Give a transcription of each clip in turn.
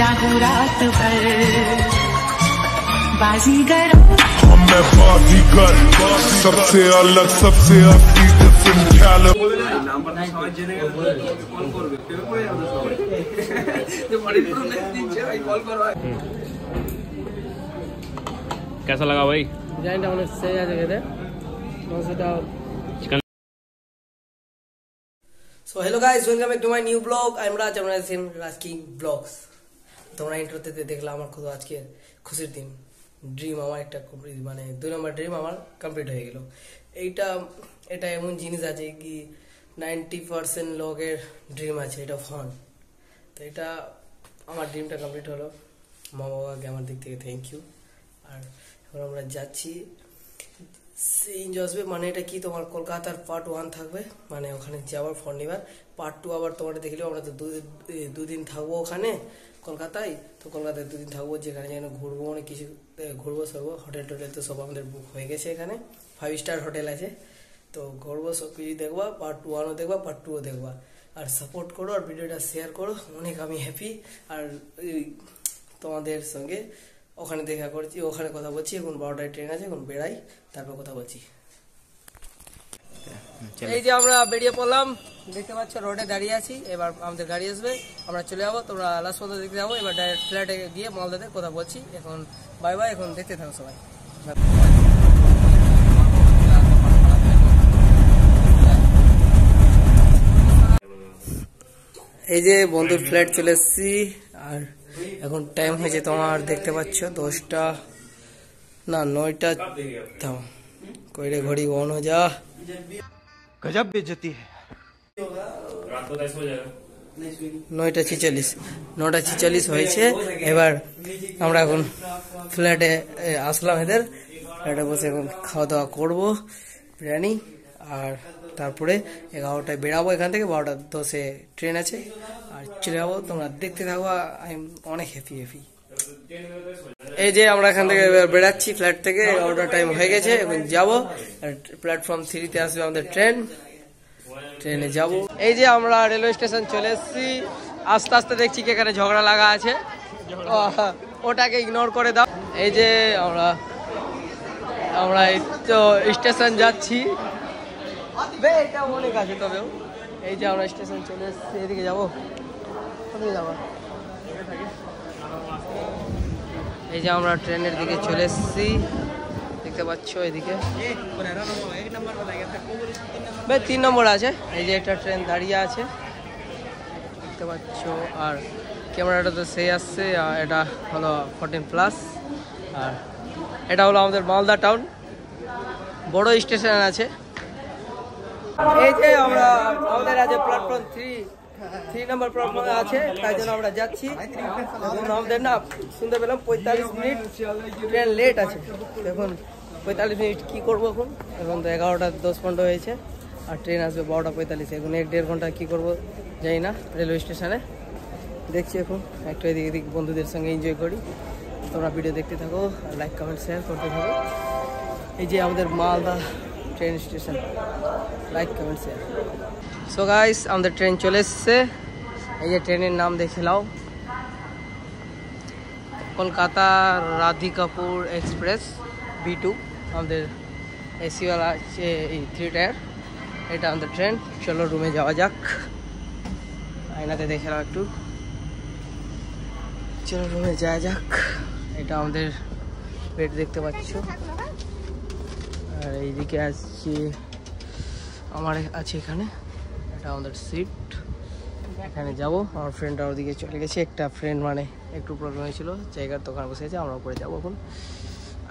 जागू रात भर बाजीगर हम मैं बाजीगर सबसे अलग सबसे असली किस्म ख्याल নাম্বারটা সবাই জেনে গেলে কল করবে ফের পড়ে যাবে সবাই যে বাড়ির ফোন দিচ্ছে ভাই কল করো कैसा लगा भाई বিরিয়ানিটা অনেক সেই আছে খেতে মাংসটা so hello guys welcome back to my new blog I am Raj আমরা আছেন রাজ কিং ব্লগস তোমরা ইন্ট্রোতে দেখলাম আমার খুব আজকে খুশির দিন। ড্রিম আমার একটা complete মানে দুই নম্বর ড্রিম আমার কমপ্লিট হয়ে গেল। এইটা, এটা এমন জিনিস আছে কি নাইনটি পার্সেন্ট লোকের ড্রিম আছে, এটা ফোন তো এটা আমার ড্রিমটা কমপ্লিট হলো। মা বাবাকে আমার দিক থেকে থ্যাংক ইউ আর এখন আমরা যাচ্ছি। চেঞ্জ আসবে মানে এটা কি তোমার কলকাতার পার্ট ওয়ান থাকবে? মানে ওখানে যাওয়ার ফোন নিবার। পার্ট টু আবার তোমার দেখলেও আমরা তো দুদিন থাকব ওখানে। কলকাতায়, তো কলকাতায় দুদিন থাকব যেখানে যেখানে ঘুরবো অনেক কিছু ঘুরবো, সরবো। হোটেল টোটেল তো সব আমাদের বুক হয়ে গেছে এখানে। ফাইভ স্টার হোটেল আছে। তো ঘুরবো, সব কিছু দেখবা পার্ট ওয়ানও দেখবা পার্ট টুও দেখবা। আর সাপোর্ট করো, আর ভিডিওটা শেয়ার করো, অনেক আমি হ্যাপি আর তোমাদের সঙ্গে ওখানে দেখা করছি, ওখানে কথা বলছি, এখন বারোটায় ট্রেন আছে, এখন বেড়াই, তারপর কথা বলছি। এই যে আমরা বেরিয়ে পড়লাম, দেখতে পাচ্ছ রোডে দাঁড়িয়ে আছি, এবার আমাদের গাড়ি আসবে, আমরা চলে যাব, তোমরা লাস্ট পর্যন্ত দেখতে যাব, এবার ডাইরেক্ট ফ্ল্যাটে গিয়ে মালদাতে কথা বলছি, এখন বাই বাই এখন দেখতে থাকো সবাই। এই যে বন্ধুর ফ্ল্যাট চলে এসেছি, আর এখন টাইম হয়েছে তোমার, দেখতে পাচ্ছ দশটা, না, নয়টা, থাম। কইরে ঘড়ি অন হয়ে যা। গজব বেজতি নয়টা ছিচল্লিশ নটা ছিচল্লিশ হয়েছে। এবার আমরা এখন ফ্ল্যাটে আসলাম এদের। ফ্ল্যাটে বসে এখন খাওয়া দাওয়া করব বিরিয়ানি। আর তারপরে এগারোটায় বেরাবো এখান থেকে বারোটা দশে ট্রেন আছে। আর চলে যাব তোমরা দেখতে থাকো আই এম অনেক হ্যাপি হ্যাপি এই যে আমরা এখান থেকে বেড়াচ্ছি ফ্ল্যাট থেকে এগারোটা টাইম হয়ে গেছে এখন যাব। প্ল্যাটফর্ম থ্রিতে আসবে আমাদের ট্রেন ট্রেনে যাব। এই যে আমরা রেলওয়ে স্টেশন চলে এসেছি। আস্তে আস্তে দেখছি এখানে ঝগড়া লাগা আছে। ওটাকে ইগনোর করে দাও। এই যে আমরা আমরা এই তো স্টেশন যাচ্ছি। এটা অনেক তবেও। এই যে আমরা স্টেশন চলে এসেছি, এদিকে যাব। যাব। এই যে আমরা ট্রেনের দিকে চলে এসেছি। দেখতে পাচ্ছ এদিকে। ভাই, তিন নম্বর আছে। এই যে একটা ট্রেন দাঁড়িয়ে আছে। দেখতে পাচ্ছ। আর ক্যামেরাটা তো সেই আসছে। আর এটা হলো ফোরটিন প্লাস আর এটা হলো আমাদের মালদা টাউন বড় স্টেশন আছে। এই যে আমরা আমাদের আছে প্ল্যাটফর্ম থ্রি থ্রি নম্বর প্ল্যাটফর্মে আছে, তাই জন্য আমরা যাচ্ছি। আমাদের না শুনতে পেলাম পঁয়তাল্লিশ মিনিট ট্রেন লেট আছে। দেখুন, পঁয়তাল্লিশ মিনিট কী করব এখন? এখন তো এগারোটা দশ পনেরো হয়েছে, আর ট্রেন আসবে বারোটা পঁয়তাল্লিশ। এখন এক দেড় ঘণ্টা কী করব জানি না, রেলওয়ে স্টেশনে। দেখছি এখন, একটু এদিক এদিক বন্ধুদের সঙ্গে এনজয় করি। তোমরা ভিডিও দেখতে থাকো লাইক কমেন্ট শেয়ার করতে থাকো। এই যে আমাদের Malda train station like comment share so guys আমাদের ট্রেন চলে এসছে। এই যে ট্রেনের নাম দেখে নাও। Kolkata Radhikapur express B two আমাদের এসিওয়ালা এই থ্রি টায়ার এটা আমাদের ট্রেন চলো রুমে যাওয়া যাক। আয়নাতে দেখে নাও একটু। চলো রুমে যাওয়া যাক। এটা আমাদের বেড দেখতে পাচ্ছ। আর এইদিকে আসছি আমার আছে এখানে। এটা আমাদের সিট এখানে যাব, আমার ফ্রেন্ডরা ওদিকে চলে গেছে। একটা ফ্রেন্ড মানে একটু প্রবলেম হয়েছিল, জায়গার দোকান বসে গেছে আমরা উপরে যাব এখন।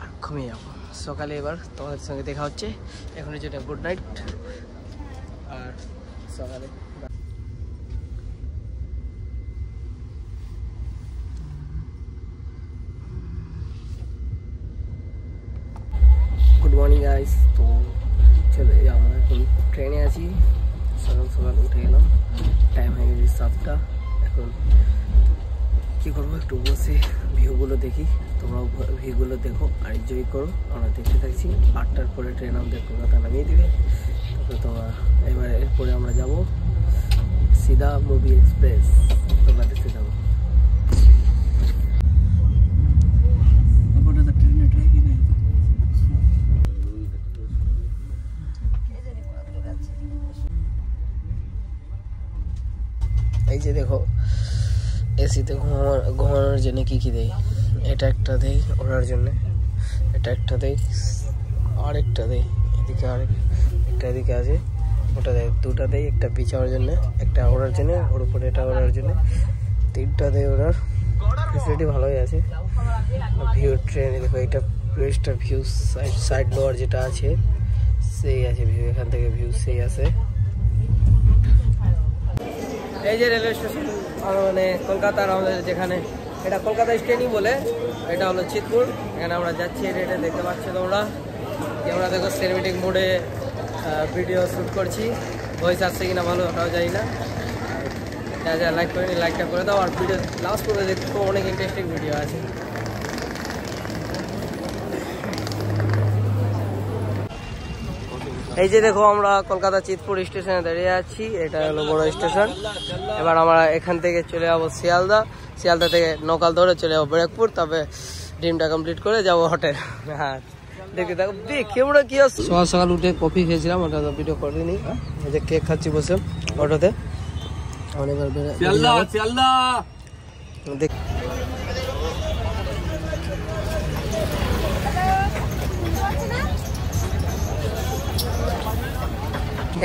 আর ঘুমিয়ে যাব। সকালে এবার তোমাদের সঙ্গে দেখা হচ্ছে। এখনের জন্য গুড নাইট আর সকালে ভিডিওগুলো দেখো আর এনজয় করো। আমরা দেখতে থাকছি আটটার পরে ট্রেন আমাদের কলকাতা নামিয়ে দেবে। তারপরে তোমরা এবার এরপরে আমরা যাব সিধা মুভি এক্সপ্রেস। তোমরা দেখতে যাব। এই যে দেখো এসিতে ঘুমানোর ঘুমানোর জন্য কী কী দেয়? এটা একটা দেই ওড়ার জন্য। এটা একটা দেয় আরেকটা দেই, এদিকে আরেক একটা এদিকে আছে। ওটা দেয় দুটা দেয় একটা বিছাওয়ার জন্য, একটা ওড়ার জন্য, ওর উপরে এটা ওড়ার জন্য। তিনটা দেয় ওড়ার ফেসিলিটি ভালোই আছে। ভিউ ট্রেন দেখো এটা প্লেসটা ভিউ সাইড সাইড লোয়ার যেটা আছে, সেই আছে ভিউ এখান থেকে ভিউ সেই আছে। এই যে রেলওয়ে স্টেশন মানে কলকাতার আমাদের যেখানে এটা কলকাতা স্টেশনই বলে, এটা হলো চিতপুর। এখানে আমরা যাচ্ছি এটা দেখতে পাচ্ছি তোমরা। আমরা দেখো সিনেমেটিক মোডে ভিডিও শ্যুট করছি। ভয়েস আসছে কিনা ভালো, ওটাও জানি না। যা যা লাইক করেনি লাইকটা করে দাও। আর ভিডিও লাস্ট করে দেখো অনেক ইন্টারেস্টিং ভিডিও আছে। এই যে দেখো আমরা কলকাতা চিতপুর স্টেশনে দাঁড়িয়ে আছি এটা হলো বড় স্টেশন। এবার আমরা এখান থেকে চলে যাব শিয়ালদা। শিয়ালদা থেকে নকাল ধরে চলে যাব ব্যারাকপুর তবে ডিমটা কমপ্লিট করে যাব হোটেল হ্যাঁ দেখতে থাকো। কেমন কি সকাল সকাল উঠে কফি খেয়েছিলাম ওটা তো ভিডিও করিনি এই যে কেক খাচ্ছি বসে অটোতে। অনেকবার দেখ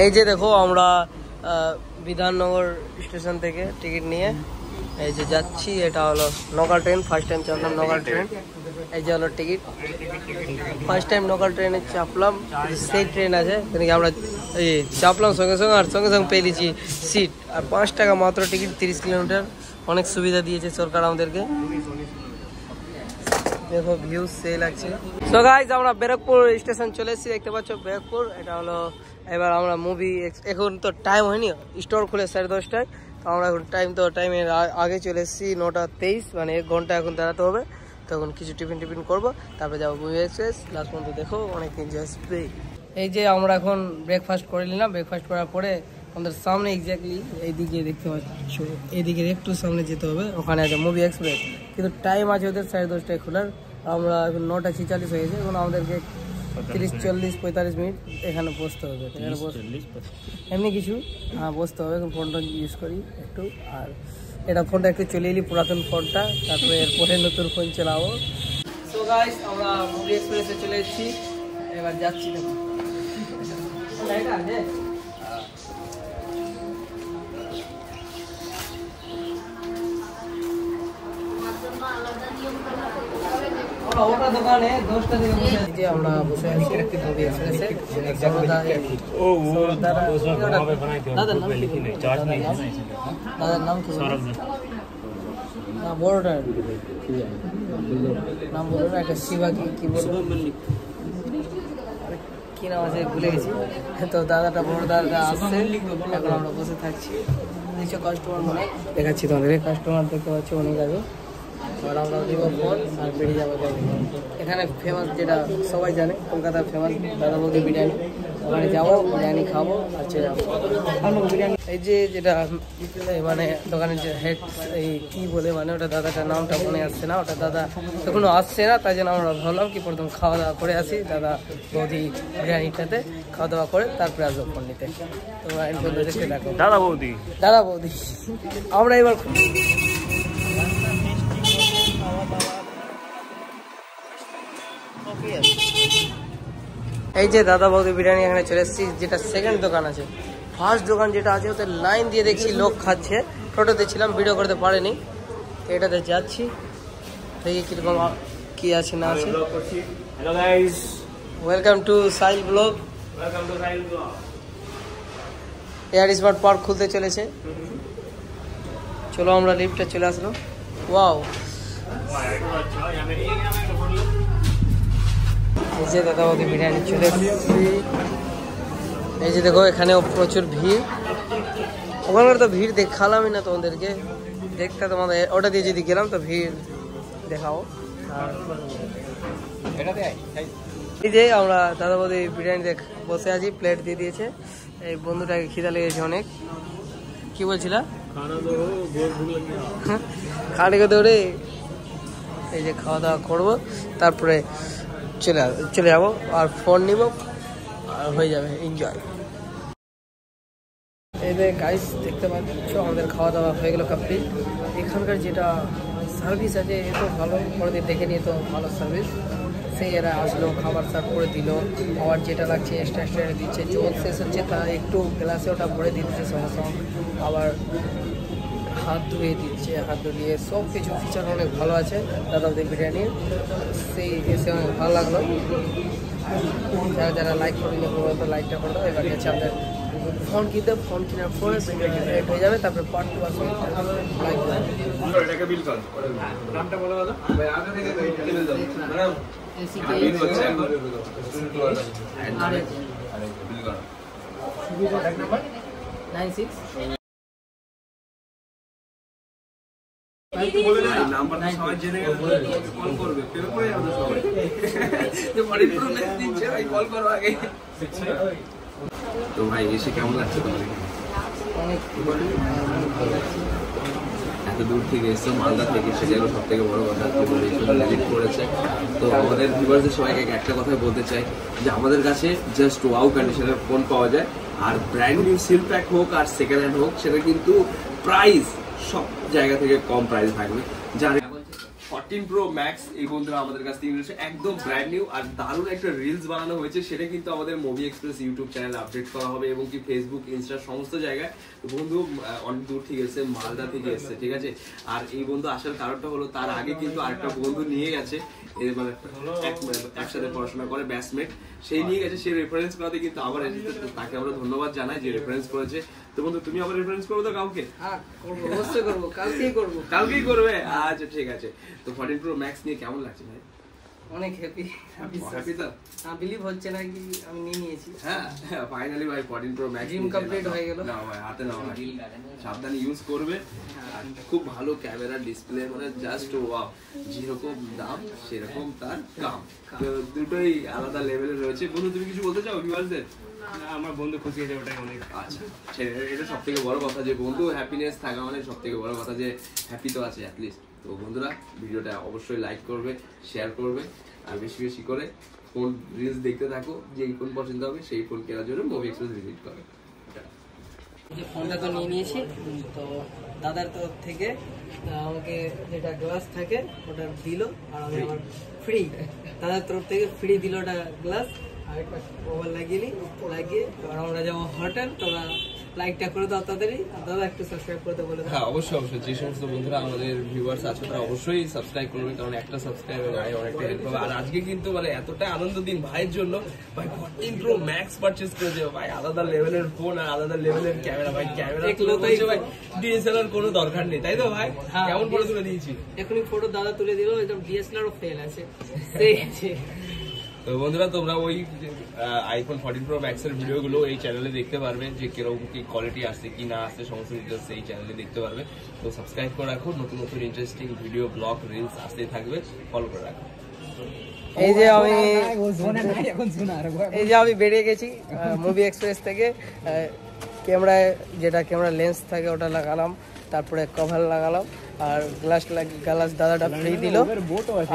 এই যে দেখো আমরা বিধাননগর স্টেশন থেকে টিকিট নিয়ে এই যে যাচ্ছি, এটা হলো নগাল ট্রেন ফার্স্ট টাইম চাপলাম নগাল ট্রেন। এই যে হলো টিকিট। ফার্স্ট টাইম নগাল ট্রেনে চাপলাম, সেই ট্রেন আছে এখানে আমরা এই চাপলাম সঙ্গে সঙ্গে, আর সঙ্গে সঙ্গে পেয়ে দিচ্ছি সিট আর পাঁচ টাকা মাত্র টিকিট, তিরিশ কিলোমিটার। অনেক সুবিধা দিয়েছে সরকার আমাদেরকে। দেখো ভিউ সে লাগছে। সো গাইজ আমরা ব্যারাকপুর স্টেশন চলে এসেছি, দেখতে পাচ্ছ ব্যারাকপুর। এটা হলো, এবার আমরা মুভি এখন তো টাইম হয়নি স্টোর খুলে সাড়ে দশটায়। তো আমরা এখন টাইম তো টাইমের আগে চলে এসেছি নটা তেইশ মানে এক ঘণ্টা এখন দাঁড়াতে হবে। তখন কিছু টিফিন টিফিন করব, তারপরে যাব মুভি এক্সপ্রেস লাস্ট পর্যন্ত দেখো অনেক এনজয় এই যে আমরা এখন ব্রেকফাস্ট করে নিলাম ব্রেকফাস্ট করার পরে আমাদের সামনে এক্স্যাক্টলি এইদিকে দেখতে পাচ্ছ এইদিকে একটু সামনে যেতে হবে ওখানে আছে মুভি এক্সপ্রেস কিন্তু টাইম আছে ওদের সাড়ে দশটায় খোলার আমরা এখন নটা ছিচাল্লিশ হয়েছে এখন আমাদেরকে তিরিশ চল্লিশ পঁয়তাল্লিশ মিনিট এখানে বসতে হবে। এখানে এমনি কিছু? হ্যাঁ বসতে হবে এখন ফোনটা ইউজ করি একটু আর এটা ফোনটা একটু চলে এলি পুরাতন ফোনটা তারপরে এরপরে নতুন ফোন চালাবো। সো গাইস আমরা মুভি এক্সপ্রেসে চলে এসেছি এবার যাচ্ছি দেখো। ওটা- ওটা দোকানে দশটা থেকে বসে আছি। যে আমরা বসে আছি দাদার নাম কি? নাম কি? বলব? না বড়টা নাম বলব না একটা শিবা কি কি বলব কি নাম আছে? ভুলে গেছি। তো দাদাটা বড় দাদাটা আসছে। এখন আমরা বসে থাকছি। নিচে কাস্টমার মানে দেখাচ্ছি তোমাদের কাস্টমার দেখতে পাচ্ছি অনেক আগে। আমরা দিব ফোন আর বেরিয়ে যাব। এখানে ফেমাস যেটা সবাই জানে কলকাতার ফেমাস দাদা বৌদি বিরিয়ানি। ওখানে যাব বিরিয়ানি খাব আর চলে যাব বিরিয়ানি। এই যে যেটা মানে দোকানের যে হেড এই কি বলে মানে ওটা দাদাটার নামটা মনে আসছে না ওটা দাদা এখনও আসছে না তাই জন্য আমরা ভাবলাম কি প্রথম খাওয়া দাওয়া করে আসি দাদা বৌদি বিরিয়ানিটাতে খাওয়া দাওয়া করে তারপরে আসব ফোন নিতে। তোমরা দেখতে থাকো। দাদা বৌদি। দাদা বৌদি। আমরা এবার এই যে দাদা বৌদি বিরিয়ানি এখানে চলে এসেছি, যেটা সেকেন্ড দোকান আছে। ফার্স্ট দোকান যেটা আছে, ওতে লাইন দিয়ে দেখছি লোক খাচ্ছে। টোটোতে ছিলাম ভিডিও করতে পারেনি। তো এটাতে যাচ্ছি। দেখি কীরকম কি আছে, না আছে। ওয়েলকাম টু সাইল ব্লগ এয়ার স্মার্ট পার্ক খুলতে চলেছে। চলো আমরা লিফটে চলে আসলো ওয়াও এই যে দাদা বৌদি বিরিয়ানি চলে এই যে দেখো, এখানেও প্রচুর ভিড়। ওখানকার তো ভিড় দেখালামই না তোমাদেরকে। দেখতে তোমাদের, ওটা দিয়ে যদি গেলাম তো ভিড় দেখাও। এই যে আমরা দাদা বৌদি বিরিয়ানি দেখ, বসে আছি প্লেট দিয়ে দিয়েছে। এই বন্ধুটাকে খিদা লেগেছে অনেক। কি বলছিলা? কে দৌড়ে। এই যে খাওয়া দাওয়া করব। তারপরে চলে চলে যাব আর ফোন নিব, আর হয়ে যাবে এনজয় যে গাইস দেখতে পাচ্ছ, আমাদের খাওয়া দাওয়া হয়ে গেলো কমপ্লিট এখানকার যেটা সার্ভিস আছে, এ তো ভালো পরের দেখে নিয়ে তো ভালো সার্ভিস সেই এরা আসলো, খাবার সার্ভ করে দিল আবার যেটা লাগছে এক্সট্রা এক্সট্রা দিচ্ছে। জল শেষ হচ্ছে, তা একটু গ্লাসে ওটা ভরে দিচ্ছে সঙ্গে সঙ্গে। আবার হাত ধুয়ে দিচ্ছে হাত ধুয়ে সব কিছু ফিচার অনেক ভালো আছে দাদা ওদের বিরিয়ানির সেই এসে অনেক ভালো লাগল যারা যারা লাইক করে নিয়ে তো লাইকটা করে দাও এবার গেছে আমাদের ফোন কিনতে ফোন কেনার পরে রেড হয়ে যাবে তারপরে পার্ট টু আসবে লাইক এটাকে বিল কর নাইন সিক্স নাম্বারটা সবাই জেনে গেলে কল করবে। পেলে পড়ে যাবে সবাই যে বাড়ির প্রবলেম দিচ্ছে ভাই কল করো আগে। তো ভাই এসে কেমন লাগছে তোমার এত দূর থেকে এসছো মালদা থেকে সেটা হলো সব থেকে বড় কথা ভিজিট করেছে। তো আমাদের ভিউয়ারদের সবাইকে একটা কথাই বলতে চাই যে আমাদের কাছে জাস্ট ওয়াও কন্ডিশনের ফোন পাওয়া যায়। আর ব্র্যান্ড নিউ সিল প্যাক হোক আর সেকেন্ড হ্যান্ড হোক সেটা কিন্তু প্রাইস সব জায়গা থেকে কম প্রাইস থাকবে। যার ফোরটিন প্রো ম্যাক্স এই বন্ধুরা আমাদের কাছ থেকে নিয়েছে একদম ব্র্যান্ড নিউ আর দারুণ একটা রিলস বানানো হয়েছে। সেটা কিন্তু আমাদের মুভি এক্সপ্রেস ইউটিউব চ্যানেলে আপডেট করা হবে এবং কি ফেসবুক ইনস্টা সমস্ত জায়গায়। বন্ধু অনেক দূর থেকে এসেছে, মালদা থেকে এসেছে, ঠিক আছে? আর এই বন্ধু আসার কারণটা হলো তার আগে কিন্তু আরেকটা বন্ধু নিয়ে গেছে। মানে এক- একসাথে পড়াশোনা করে ব্যাচমেট সেই নিয়ে গেছে, সে রেফারেন্স করাতে কিন্তু আবার এসেছে। তাকে আমরা ধন্যবাদ জানাই যে রেফারেন্স করেছে। তো বন্ধু তুমি আবার রেফারেন্স করো তো কাউকে? হ্যাঁ অবশ্যই করব কালকেই করব। কালকেই করবে? আচ্ছা ঠিক আছে। তো ফোরটিন প্রো ম্যাক্স নিয়ে কেমন লাগছে ভাই? অনেক হ্যাপি হ্যাপি তো। বিলিভ হচ্ছে না কি আমি নিয়ে নিয়েছি। হ্যাঁ ফাইনালি ভাই fourteen pro max Dream complete হয়ে গেল। না ভাই হাতে নাও ভাই। সাবধানে ইউজ করবে। আর খুব ভালো ক্যামেরা ডিসপ্লে মানে জাস্ট ওয়াও যেরকম দাম সেরকম তার কাম দুটোই আলাদা লেভেলে রয়েছে। বন্ধু তুমি কিছু বলতে চাও ভিউয়ারদের আমার বন্ধু খুশি হয়েছে ওটাই অনেক। আচ্ছা এটা সব থেকে বড় কথা যে বন্ধু হ্যাপিনেস থাকা মানে সব থেকে বড় কথা যে হ্যাপি তো আছে অ্যাটলিস্ট তো বন্ধুরা ভিডিওটা অবশ্যই লাইক করবে শেয়ার করবে আর বেশি বেশি করে ফোন রিলস দেখতে থাকো যেই ফোন পছন্দ হবে সেই ফোন কেনার জন্য মুভি এক্সপ্রেস ভিজিট করো। যে ফোনটা তো নিয়ে নিয়েছি। তো দাদার তরফ থেকে আমাকে যেটা গ্লাস থাকে ওটা দিল আর আমি আমার ফ্রি দাদার তরফ থেকে ফ্রি দিল ওটা গ্লাস আর একটা মোবাইল লাগিয়ে নিই লাগিয়ে আমরা যাব হোটেল তোমরা লাইকটা করে দাও তাড়াতাড়ি। দাদা একটু সাবস্ক্রাইব করতে বলে হ্যাঁ অবশ্যই অবশ্যই। যে সমস্ত বন্ধুরা আমাদের ভিউয়ার্স আছে তারা অবশ্যই সাবস্ক্রাইব করবে কারণ একটা সাবস্ক্রাইবে ভাই অনেকটা হেল্প হবে আর আজকে কিন্তু মানে এতটা আনন্দ দিন ভাইয়ের জন্য ভাই ফোরটিন প্রো ম্যাক্স পারচেস করেছে। ভাই আলাদা লেভেলের ফোন আর আলাদা লেভেলের ক্যামেরা ভাই ক্যামেরা তাই তো ভাই ডিএসএলআর কোনো দরকার নেই তাই তো ভাই? হ্যাঁ, কেমন ফটো তুলে দিয়েছি? এখনই ফটো দাদা তুলে দিল একদম ডিএসএলআরও ফেল আছে। সেই আছে। তো বন্ধুরা তোমরা ওই আইফোন ফোরটিন প্রো ম্যাক্স এর ভিডিওগুলো এই চ্যানেলে দেখতে পারবে যে কীরকম কি কোয়ালিটি আসছে কি না আসছে সমস্ত ডিটেলস এই চ্যানেলে দেখতে পারবে। তো সাবস্ক্রাইব করে রাখো নতুন নতুন ইন্টারেস্টিং ভিডিও ব্লগ রিলস আসতেই থাকবে। ফলো করে রাখো। এই যে আমি এই যে আমি বেরিয়ে গেছি মুভি এক্সপ্রেস থেকে ক্যামেরায় যেটা ক্যামেরা লেন্স থাকে ওটা লাগালাম তারপরে কভার লাগালাম। আর গ্লাস গ্লাস দাদাটা ফ্রি দিল।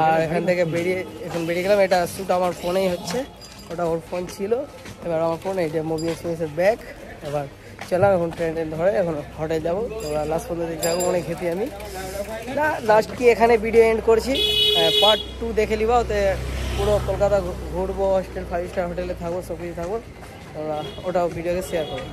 আর এখান থেকে বেরিয়ে এখন বেরিয়ে গেলাম এটা শ্যুট আমার ফোনেই হচ্ছে। ওটা ওর ফোন ছিল। এবার আমার ফোন যে মুভি এক্সপ্রেসের ব্যাগ এবার চলাম এখন ট্রেন ট্রেন ধরে এখন হোটেল যাব। এবার লাস্ট পর্যন্ত যাব অনেক খেতে আমি। না লাস্ট কি এখানে ভিডিও এন্ড করছি? পার্ট টু দেখে নিবা ওতে পুরো কলকাতা ঘুরবো হোস্টেল ফাইভ স্টার হোটেলে থাকব সব কিছু থাকব। তোমরা ওটাও ভিডিওকে শেয়ার করব।